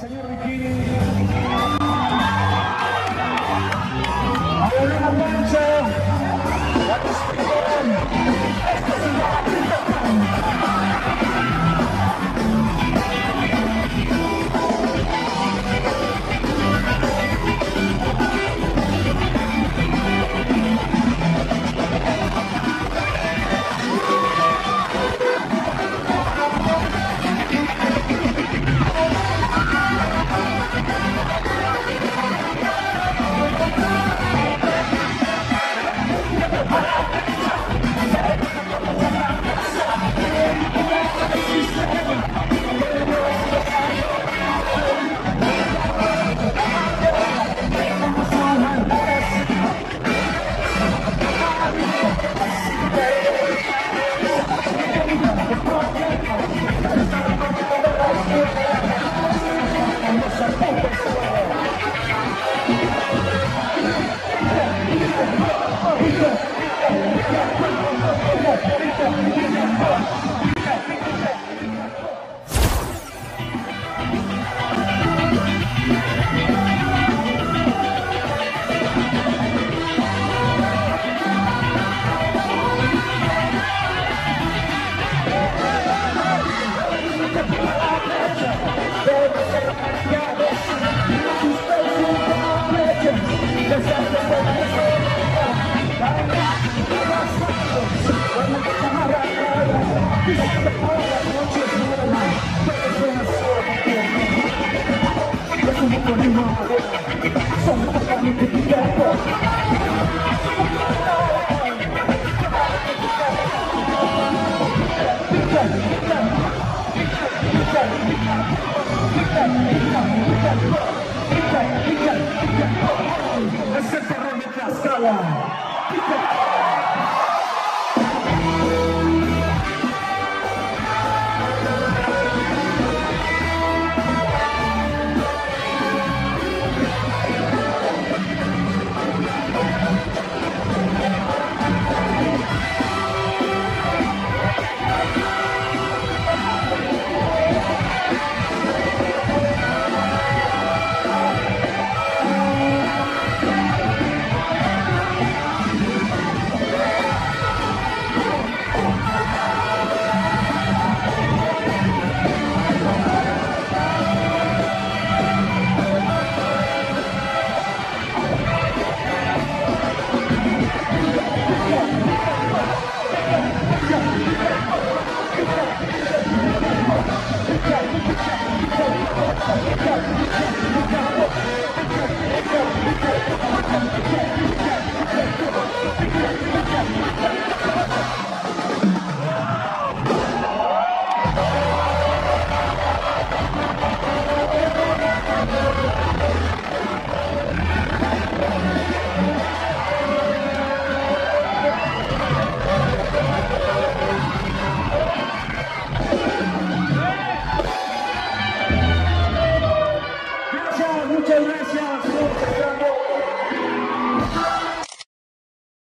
Señor Bikini. Oh, Tlaxcala. Thank you.